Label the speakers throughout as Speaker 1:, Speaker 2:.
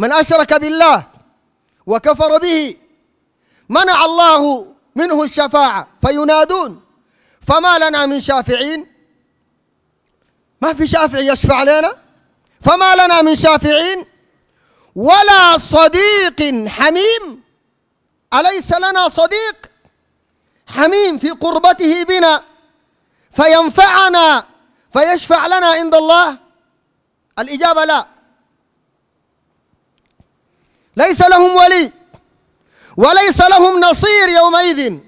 Speaker 1: من أشرك بالله وكفر به منع الله منه الشفاعة فينادون فما لنا من شافعين؟ ما في شافع يشفع لنا فما لنا من شافعين؟ ولا صديق حميم أليس لنا صديق حميم في قربته بنا فينفعنا فيشفع لنا عند الله؟ الإجابة لا. ليس لهم ولي وليس لهم نصير يومئذ.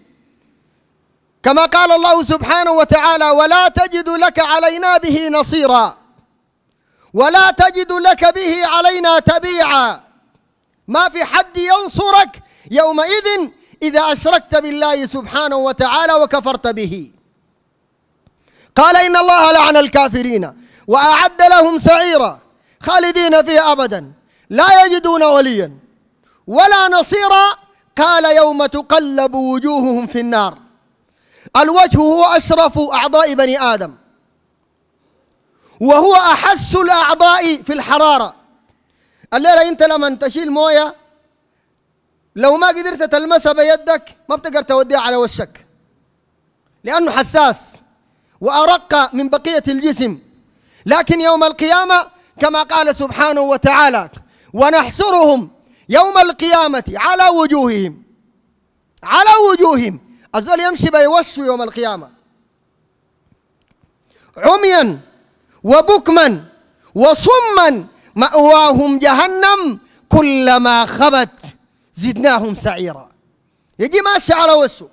Speaker 1: كما قال الله سبحانه وتعالى ولا تجد لك علينا به نصيرا ولا تجد لك به علينا تبيعا. ما في حد ينصرك يومئذ إذا أشركت بالله سبحانه وتعالى وكفرت به. قال إن الله لعن الكافرين وأعد لهم سعيرا خالدين فيه أبدا لا يجدون وليا. ولا نصيرا قال يوم تقلب وجوههم في النار. الوجه هو أشرف أعضاء بني آدم. وهو أحس الأعضاء في الحرارة. الليلة أنت لما تشيل موية لو ما قدرت تلمسها بيدك ما بتقدر توديها على وشك. لأنه حساس وأرق من بقية الجسم. لكن يوم القيامة كما قال سبحانه وتعالى ونحشرهم يوم القيامة على وجوههم. على وجوههم. الزول يمشي بيوشوا يوم القيامة. عميا وبكما وصما مأواهم جهنم كلما خبت زدناهم سعيرا. يجي ماشي على وشه.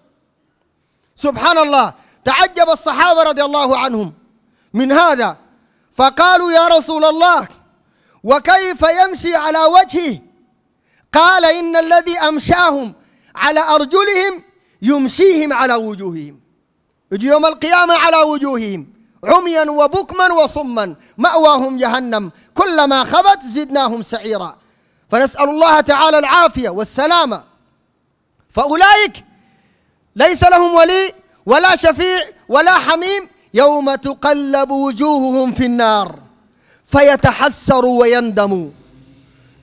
Speaker 1: سبحان الله. تعجب الصحابة رضي الله عنهم. من هذا فقالوا يا رسول الله وكيف يمشي على وجهه؟ قال إن الذي أمشاهم على أرجلهم يمشيهم على وجوههم. يجي يوم القيامة على وجوههم. عميا وبكما وصما. مأواهم جهنم. كلما خبت زدناهم سعيرا. فنسأل الله تعالى العافية والسلامة. فأولئك ليس لهم ولي ولا شفيع ولا حميم. يوم تقلب وجوههم في النار. فيتحسروا ويندموا.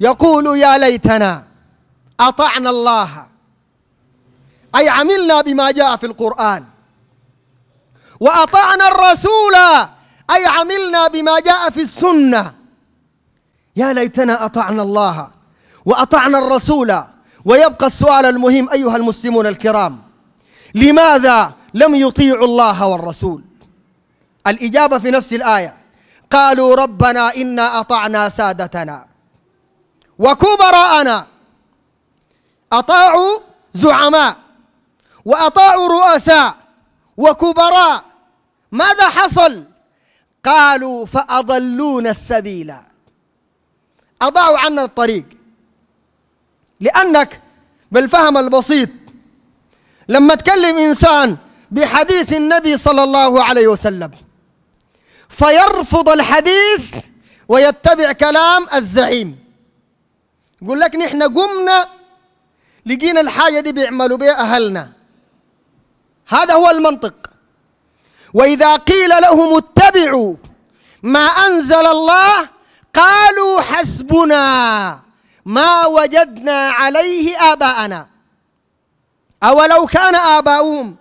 Speaker 1: يقول يا ليتنا أطعنا الله. أي عملنا بما جاء في القرآن. وأطعنا الرسول. أي عملنا بما جاء في السنة. يا ليتنا أطعنا الله وأطعنا الرسول. ويبقى السؤال المهم أيها المسلمون الكرام. لماذا لم يطيعوا الله والرسول؟ الإجابة في نفس الآية. قالوا ربنا إنا أطعنا سادتنا. وكبراءنا. أطاعوا زعماء وأطاعوا رؤساء وكبراء. ماذا حصل؟ قالوا فأضلون السبيل. أضاعوا عنا الطريق. لأنك بالفهم البسيط لما تكلم إنسان بحديث النبي صلى الله عليه وسلم فيرفض الحديث ويتبع كلام الزعيم. يقول لك نحن قمنا لقينا الحاجة دي بيعملوا بها أهلنا. هذا هو المنطق. وإذا قيل لهم اتبعوا ما أنزل الله قالوا حسبنا ما وجدنا عليه آباءنا. أولو كان آباؤهم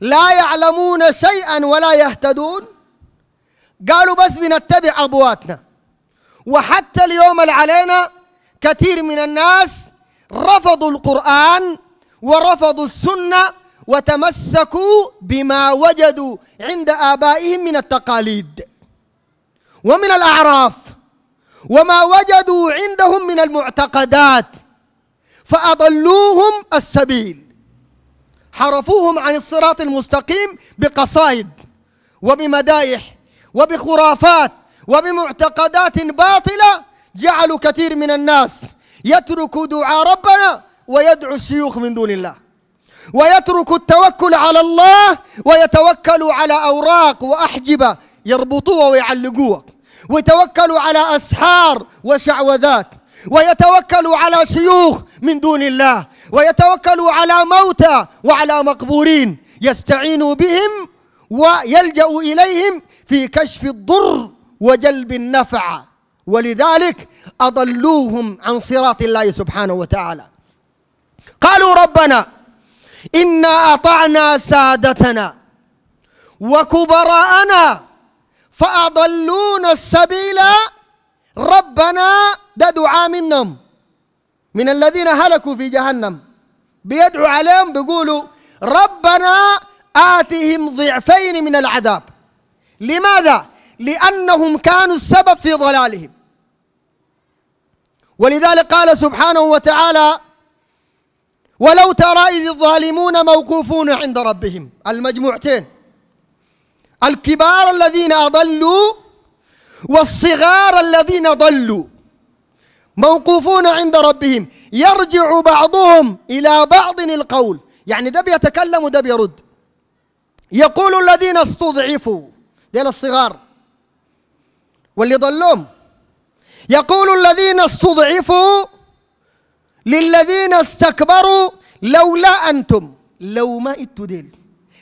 Speaker 1: لا يعلمون شيئا ولا يهتدون؟ قالوا بس بنتبع أبواتنا. وحتى اليوم اللي علينا كثير من الناس رفضوا القرآن ورفضوا السنة وتمسكوا بما وجدوا عند آبائهم من التقاليد ومن الأعراف وما وجدوا عندهم من المعتقدات فأضلوهم السبيل. حرفوهم عن الصراط المستقيم بقصائد وبمدايح وبخرافات وبمعتقدات باطلة جعلوا كثير من الناس يتركوا دعاء ربنا ويدعو الشيوخ من دون الله. ويترك التوكل على الله ويتوكلوا على أوراق وأحجبة يربطوها ويعلقوها. ويتوكلوا على أسحار وشعوذات. ويتوكلوا على شيوخ من دون الله. ويتوكلوا على موتى وعلى مقبورين يستعينوا بهم ويلجأ إليهم في كشف الضر وجلب النفع. ولذلك أضلوهم عن صراط الله سبحانه وتعالى. قالوا ربنا إنا أطعنا سادتنا وكبراءنا فأضلونا السبيل. ربنا ده دعاء منهم من الذين هلكوا في جهنم. بيدعوا عليهم بيقولوا ربنا آتهم ضعفين من العذاب. لماذا؟ لأنهم كانوا السبب في ضلالهم. ولذلك قال سبحانه وتعالى ولو ترى إذ الظالمون موقوفون عند ربهم. المجموعتين. الكبار الذين أضلوا والصغار الذين ضلوا. موقوفون عند ربهم. يرجع بعضهم إلى بعض القول. يعني ده بيتكلم وده بيرد يقول الذين استضعفوا دين الصغار. واللي ضلهم. يقول الذين استضعفوا للذين استكبروا لولا أنتم لو ما أنتوا ديل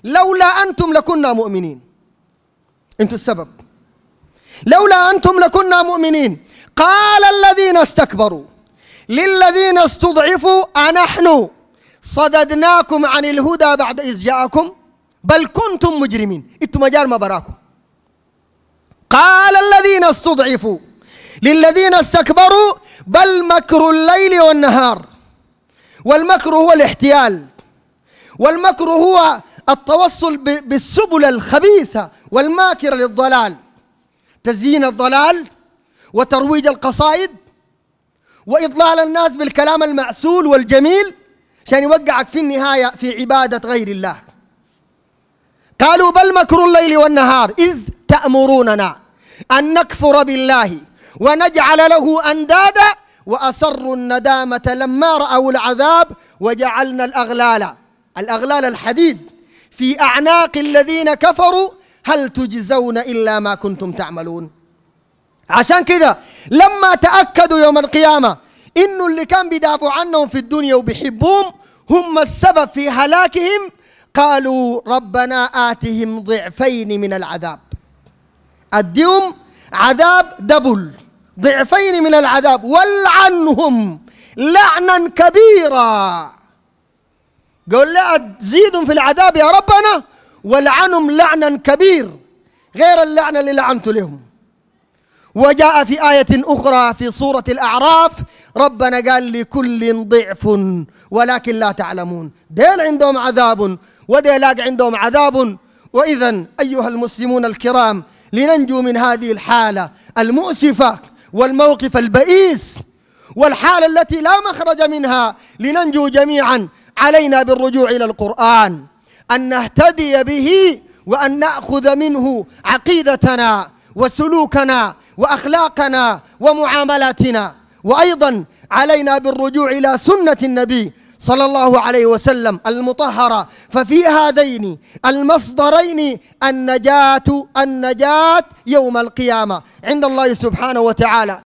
Speaker 1: لولا أنتم لكنا مؤمنين. أنتوا السبب. لولا أنتم لكنا مؤمنين. قال الذين استكبروا للذين استضعفوا أنحن صددناكم عن الهدى بعد إذ جاءكم بل كنتم مجرمين. أنتم مجال ما براكم. قال الذين استضعفوا للذين استكبروا بل مكر الليل والنهار. والمكر هو الاحتيال. والمكر هو التوصل بالسبل الخبيثة والماكرة للضلال. تزيين الضلال وترويج القصائد وإضلال الناس بالكلام المعسول والجميل عشان يوقعك في النهاية في عبادة غير الله. قالوا بل مكر الليل والنهار إذ تأمروننا أن نكفر بالله. ونجعل له أندادا وأسروا الندامة لما رأوا العذاب وجعلنا الأغلال الأغلال الحديد في أعناق الذين كفروا هل تجزون إلا ما كنتم تعملون؟ عشان كذا لما تأكدوا يوم القيامة إنه اللي كان بيدافعوا عنهم في الدنيا وبيحبوهم هم السبب في هلاكهم قالوا ربنا آتهم ضعفين من العذاب. أديهم عذاب دبل. ضعفين من العذاب والعنهم لعنا كبيرا. قال لا زيدهم في العذاب يا ربنا والعنهم لعنا كبير غير اللعنة اللي لعنت لهم. وجاء في آية أخرى في سورة الأعراف ربنا قال لكل ضعف ولكن لا تعلمون. ديل عندهم عذاب وديلاق عندهم عذاب. وإذا أيها المسلمون الكرام لننجو من هذه الحالة المؤسفة والموقف البئيس والحالة التي لا مخرج منها لننجو جميعا علينا بالرجوع إلى القرآن أن نهتدي به وأن نأخذ منه عقيدتنا وسلوكنا وأخلاقنا ومعاملاتنا وأيضا علينا بالرجوع إلى سنة النبي صلى الله عليه وسلم المطهرة. ففي هذين المصدرين النجاة النجاة يوم القيامة. عند الله سبحانه وتعالى.